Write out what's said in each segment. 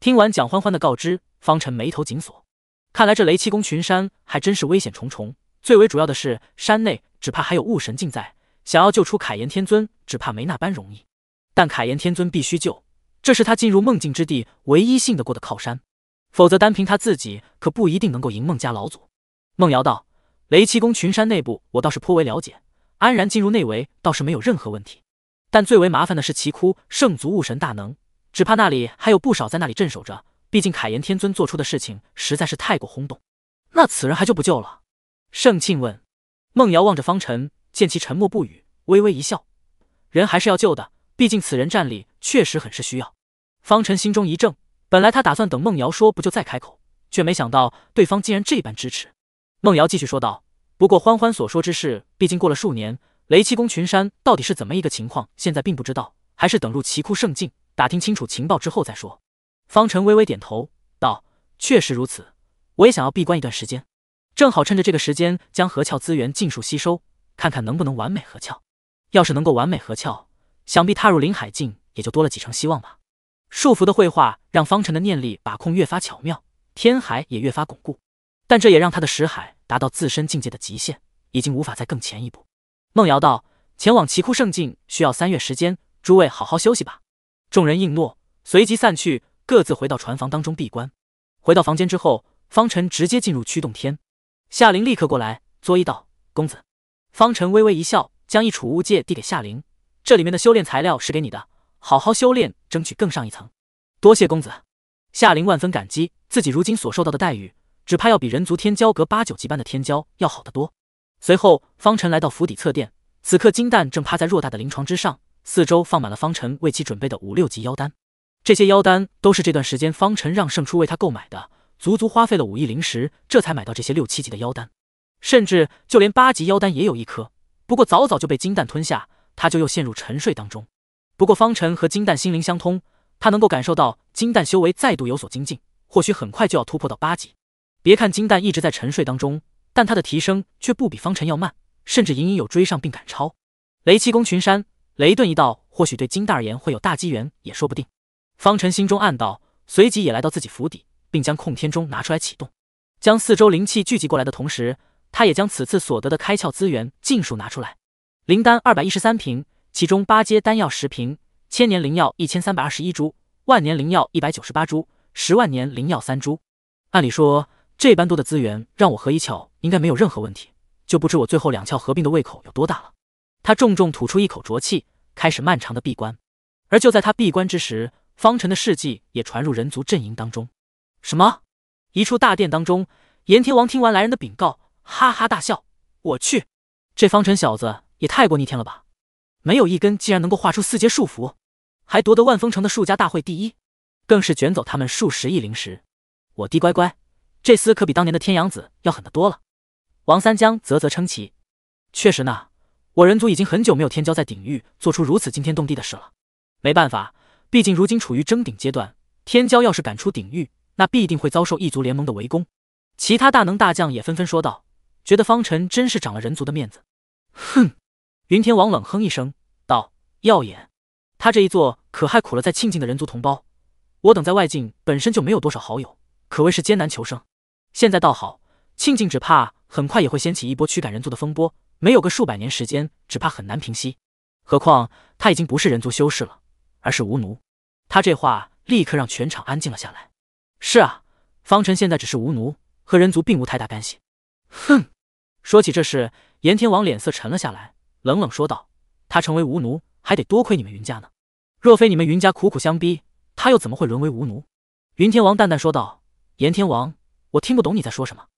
听完蒋欢欢的告知，方辰眉头紧锁。看来这雷七公群山还真是危险重重，最为主要的是山内只怕还有雾神境在，想要救出凯炎天尊，只怕没那般容易。但凯炎天尊必须救，这是他进入梦境之地唯一信得过的靠山，否则单凭他自己可不一定能够赢孟家老祖。孟瑶道：“雷七公群山内部我倒是颇为了解，安然进入内围倒是没有任何问题。但最为麻烦的是奇窟圣族雾神大能，只怕那里还有不少在那里镇守着。”毕竟凯炎天尊做出的事情实在是太过轰动，那此人还就不救了？盛庆问。孟瑶望着方辰，见其沉默不语，微微一笑：“人还是要救的，毕竟此人战力确实很是需要。”方辰心中一怔，本来他打算等孟瑶说不就再开口，却没想到对方竟然这般支持。孟瑶继续说道：“不过欢欢所说之事，毕竟过了数年，雷七公群山到底是怎么一个情况，现在并不知道，还是等入奇窟圣境，打听清楚情报之后再说。”方辰微微点头道：“确实如此，我也想要闭关一段时间，正好趁着这个时间将合窍资源尽数吸收，看看能不能完美合窍。要是能够完美合窍，想必踏入灵海境也就多了几成希望吧。”束缚的绘画让方辰的念力把控越发巧妙，天海也越发巩固，但这也让他的识海达到自身境界的极限，已经无法再更前一步。孟瑶道：“前往奇窟圣境需要三月时间，诸位好好休息吧。”众人应诺，随即散去。各自回到船房当中闭关。回到房间之后，方辰直接进入驱动天。夏灵立刻过来作揖道：“公子。”方辰微微一笑，将一储物戒递给夏灵：“这里面的修炼材料是给你的，好好修炼，争取更上一层。”多谢公子。夏灵万分感激，自己如今所受到的待遇，只怕要比人族天骄阁八九级般的天骄要好得多。随后，方辰来到府邸侧殿，此刻金蛋正趴在偌大的灵床之上，四周放满了方辰为其准备的五六级妖丹。这些妖丹都是这段时间方辰让圣初为他购买的，足足花费了五亿灵石，这才买到这些六七级的妖丹，甚至就连八级妖丹也有一颗，不过早早就被金蛋吞下，他就又陷入沉睡当中。不过方辰和金蛋心灵相通，他能够感受到金蛋修为再度有所精进，或许很快就要突破到八级。别看金蛋一直在沉睡当中，但他的提升却不比方辰要慢，甚至隐隐有追上并赶超。雷七公群山，雷遁一道，或许对金蛋而言会有大机缘，也说不定。方辰心中暗道，随即也来到自己府邸，并将控天钟拿出来启动，将四周灵气聚集过来的同时，他也将此次所得的开窍资源尽数拿出来。灵丹二百一十三瓶，其中八阶丹药十瓶，千年灵药一千三百二十一株，万年灵药一百九十八株，十万年灵药三株。按理说，这般多的资源让我合一窍应该没有任何问题，就不知我最后两窍合并的胃口有多大了。他重重吐出一口浊气，开始漫长的闭关。而就在他闭关之时，方辰的事迹也传入人族阵营当中。什么？一处大殿当中，炎天王听完来人的禀告，哈哈大笑。我去，这方辰小子也太过逆天了吧！没有一根，竟然能够画出四阶束缚，还夺得万峰城的术家大会第一，更是卷走他们数十亿灵石。我滴乖乖，这厮可比当年的天阳子要狠得多了。王三江啧啧称奇。确实呢，我人族已经很久没有天骄在鼎域做出如此惊天动地的事了。没办法。毕竟如今处于争顶阶段，天骄要是敢出鼎域，那必定会遭受异族联盟的围攻。其他大能大将也纷纷说道，觉得方辰真是长了人族的面子。哼！云天王冷哼一声道：“耀眼，他这一做可害苦了在庆境的人族同胞。我等在外境本身就没有多少好友，可谓是艰难求生。现在倒好，庆境只怕很快也会掀起一波驱赶人族的风波，没有个数百年时间，只怕很难平息。何况他已经不是人族修士了。”而是无奴，他这话立刻让全场安静了下来。是啊，方辰现在只是无奴，和人族并无太大干系。哼，说起这事，炎天王脸色沉了下来，冷冷说道：“他成为无奴，还得多亏你们云家呢。若非你们云家苦苦相逼，他又怎么会沦为无奴？”云天王淡淡说道：“炎天王，我听不懂你在说什么。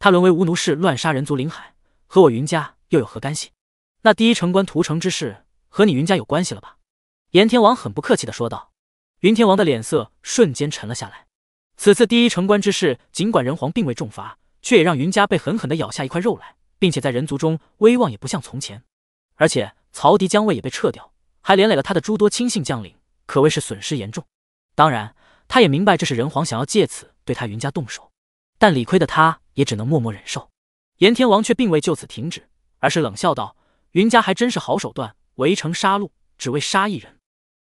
他沦为无奴是乱杀人族灵海，和我云家又有何干系？那第一城关屠城之事，和你云家有关系了吧？”炎天王很不客气的说道，云天王的脸色瞬间沉了下来。此次第一城关之事，尽管人皇并未重罚，却也让云家被狠狠的咬下一块肉来，并且在人族中威望也不像从前。而且曹迪将位也被撤掉，还连累了他的诸多亲信将领，可谓是损失严重。当然，他也明白这是人皇想要借此对他云家动手，但理亏的他也只能默默忍受。炎天王却并未就此停止，而是冷笑道：“云家还真是好手段，围城杀戮，只为杀一人。”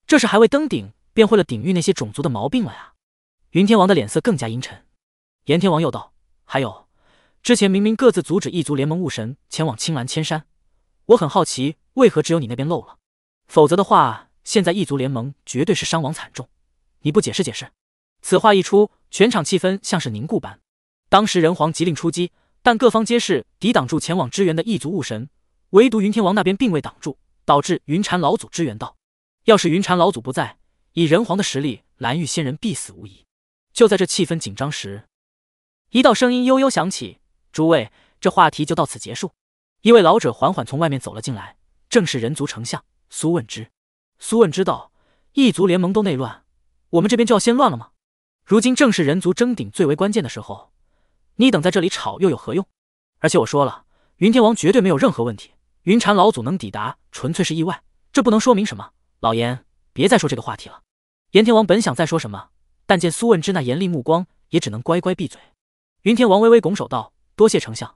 这是还未登顶，便会了顶域那些种族的毛病了呀！云天王的脸色更加阴沉。炎天王又道：“还有，之前明明各自阻止异族联盟雾神前往青蓝千山，我很好奇，为何只有你那边漏了？否则的话，现在异族联盟绝对是伤亡惨重。你不解释解释？”此话一出，全场气氛像是凝固般。当时人皇急令出击，但各方皆是抵挡住前往支援的异族雾神，唯独云天王那边并未挡住，导致云禅老祖支援到。要是云禅老祖不在，以人皇的实力，蓝玉仙人必死无疑。就在这气氛紧张时，一道声音悠悠响起：“诸位，这话题就到此结束。”一位老者缓缓从外面走了进来，正是人族丞相苏问之。苏问之道：“异族联盟都内乱，我们这边就要先乱了吗？如今正是人族争鼎最为关键的时候，你等在这里吵又有何用？而且我说了，云天王绝对没有任何问题，云禅老祖能抵达，纯粹是意外，这不能说明什么。老严，别再说这个话题了。”炎天王本想再说什么，但见苏问之那严厉目光，也只能乖乖闭嘴。云天王微微拱手道：“多谢丞相，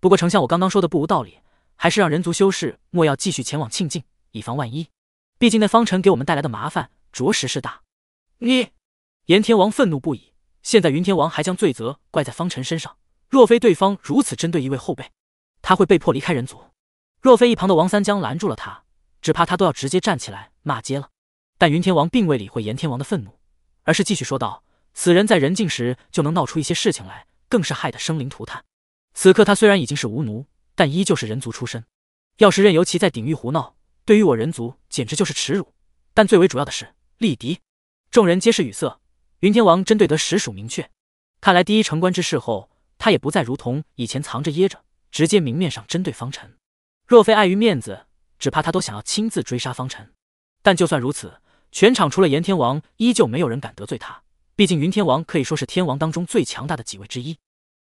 不过丞相我刚刚说的不无道理，还是让人族修士莫要继续前往庆境，以防万一。毕竟那方辰给我们带来的麻烦着实是大。”你，炎天王愤怒不已。现在云天王还将罪责怪在方辰身上，若非对方如此针对一位后辈，他会被迫离开人族。若非一旁的王三江拦住了他，只怕他都要直接站起来骂街了。但云天王并未理会炎天王的愤怒，而是继续说道：“此人在人境时就能闹出一些事情来。”更是害得生灵涂炭。此刻他虽然已经是无奴，但依旧是人族出身。要是任由其在鼎玉胡闹，对于我人族简直就是耻辱。但最为主要的是力敌。众人皆是语塞。云天王针对得实属明确。看来第一城关之事后，他也不再如同以前藏着掖着，直接明面上针对方辰。若非碍于面子，只怕他都想要亲自追杀方辰。但就算如此，全场除了炎天王，依旧没有人敢得罪他。毕竟云天王可以说是天王当中最强大的几位之一。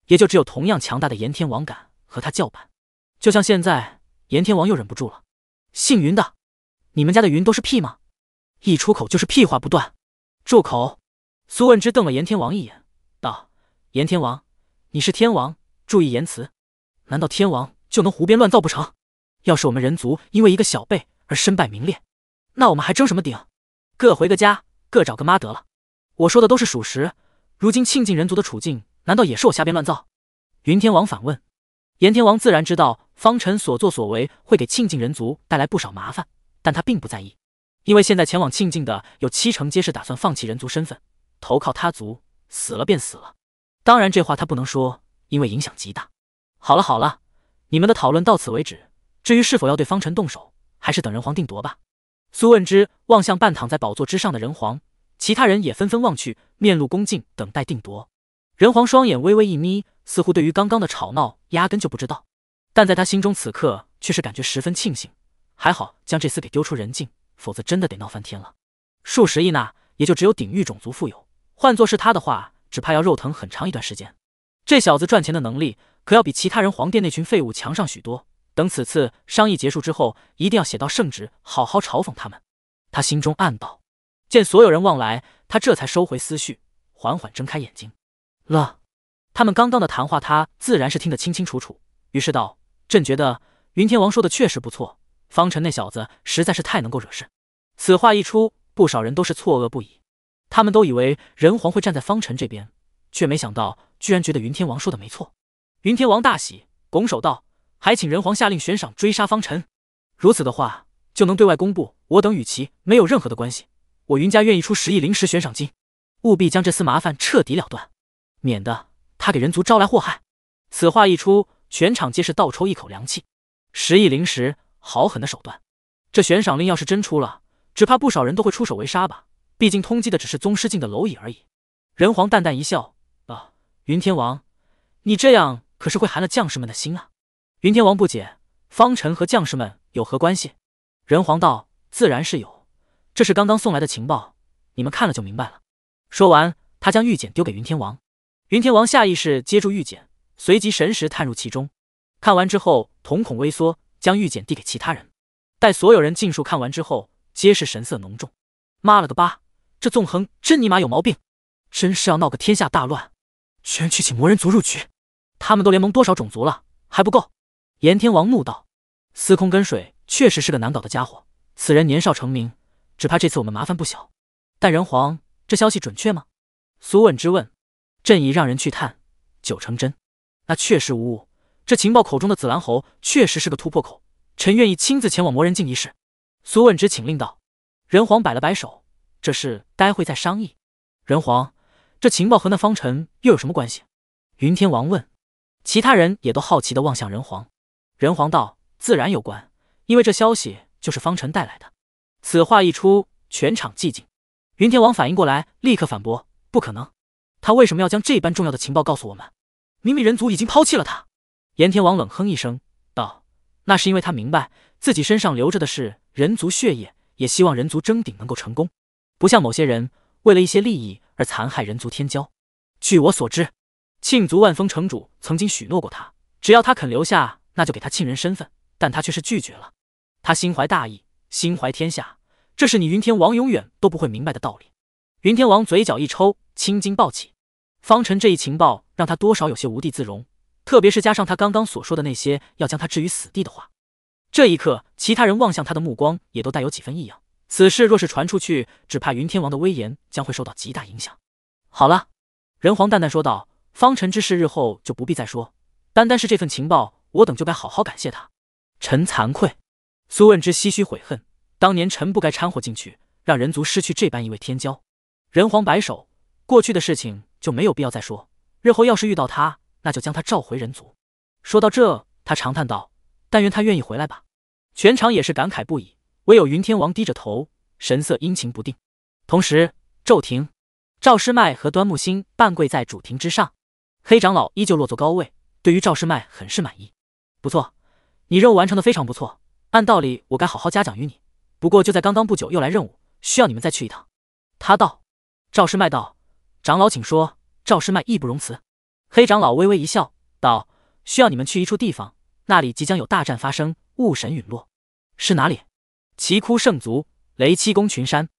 也就只有同样强大的炎天王敢和他叫板，就像现在，炎天王又忍不住了。姓云的，你们家的云都是屁吗？一出口就是屁话不断。住口！苏问之瞪了炎天王一眼，道：“炎天王，你是天王，注意言辞。难道天王就能胡编乱造不成？要是我们人族因为一个小辈而身败名裂，那我们还争什么顶？各回个家，各找个妈得了。我说的都是属实。如今庆晋人族的处境……”难道也是我瞎编乱造？云天王反问。炎天王自然知道方辰所作所为会给庆晋人族带来不少麻烦，但他并不在意，因为现在前往庆晋的有七成皆是打算放弃人族身份，投靠他族，死了便死了。当然，这话他不能说，因为影响极大。好了好了，你们的讨论到此为止。至于是否要对方辰动手，还是等人皇定夺吧。苏问之望向半躺在宝座之上的人皇，其他人也纷纷望去，面露恭敬，等待定夺。人皇双眼微微一眯，似乎对于刚刚的吵闹压根就不知道，但在他心中此刻却是感觉十分庆幸，还好将这厮给丢出人境，否则真的得闹翻天了。数十亿纳也就只有鼎域种族富有，换作是他的话，只怕要肉疼很长一段时间。这小子赚钱的能力可要比其他人皇殿那群废物强上许多。等此次商议结束之后，一定要写到圣旨，好好嘲讽他们。他心中暗道。见所有人望来，他这才收回思绪，缓缓睁开眼睛。了，他们刚刚的谈话，他自然是听得清清楚楚。于是道：“朕觉得云天王说的确实不错，方辰那小子实在是太能够惹事。”此话一出，不少人都是错愕不已。他们都以为人皇会站在方辰这边，却没想到居然觉得云天王说的没错。云天王大喜，拱手道：“还请人皇下令悬赏追杀方辰。如此的话，就能对外公布我等与其没有任何的关系。我云家愿意出十亿灵石悬赏金，务必将这丝麻烦彻底了断。”免得他给人族招来祸害。此话一出，全场皆是倒抽一口凉气。十亿灵石，好狠的手段！这悬赏令要是真出了，只怕不少人都会出手围杀吧。毕竟通缉的只是宗师境的蝼蚁而已。人皇淡淡一笑：“啊，云天王，你这样可是会寒了将士们的心啊。”云天王不解：“方辰和将士们有何关系？”人皇道：“自然是有，这是刚刚送来的情报，你们看了就明白了。”说完，他将玉简丢给云天王。云天王下意识接住玉简，随即神识探入其中，看完之后瞳孔微缩，将玉简递给其他人。待所有人尽数看完之后，皆是神色浓重。妈了个巴，这纵横真尼玛有毛病！真是要闹个天下大乱，居然去请魔人族入局！他们都联盟多少种族了，还不够？炎天王怒道：“司空跟水确实是个难搞的家伙，此人年少成名，只怕这次我们麻烦不小。但人皇，这消息准确吗？”苏问之问：“朕已让人去探，九成真。那确实无误。这情报口中的紫兰侯确实是个突破口，臣愿意亲自前往魔人境一试。”苏问之请令道。人皇摆了摆手：“这事待会再商议。”人皇，这情报和那方辰又有什么关系？云天王问。其他人也都好奇的望向人皇。人皇道：“自然有关，因为这消息就是方辰带来的。”此话一出，全场寂静。云天王反应过来，立刻反驳：“不可能！他为什么要将这般重要的情报告诉我们？明明人族已经抛弃了他。”炎天王冷哼一声道：“那是因为他明白自己身上流着的是人族血液，也希望人族争顶能够成功，不像某些人为了一些利益而残害人族天骄。据我所知，庆族万峰城主曾经许诺过他，只要他肯留下，那就给他庆人身份，但他却是拒绝了。他心怀大义，心怀天下。”这是你云天王永远都不会明白的道理。云天王嘴角一抽，青筋暴起。方辰这一情报让他多少有些无地自容，特别是加上他刚刚所说的那些要将他置于死地的话。这一刻，其他人望向他的目光也都带有几分异样。此事若是传出去，只怕云天王的威严将会受到极大影响。好了，人皇淡淡说道：“方辰之事，日后就不必再说。单单是这份情报，我等就该好好感谢他。”臣惭愧。苏问之唏嘘悔恨。当年臣不该掺和进去，让人族失去这般一位天骄。人皇摆手，过去的事情就没有必要再说。日后要是遇到他，那就将他召回人族。说到这，他长叹道：“但愿他愿意回来吧。”全场也是感慨不已，唯有云天王低着头，神色阴晴不定。同时，骤停，赵师麦和端木星半跪在主庭之上，黑长老依旧落座高位，对于赵师麦很是满意。不错，你任务完成的非常不错，按道理我该好好嘉奖于你。不过就在刚刚不久，又来任务，需要你们再去一趟。他道：“赵师麦道，长老请说。”赵师麦义不容辞。黑长老微微一笑，道：“需要你们去一处地方，那里即将有大战发生，雾神陨落。是哪里？奇窟圣族雷七宫群山。”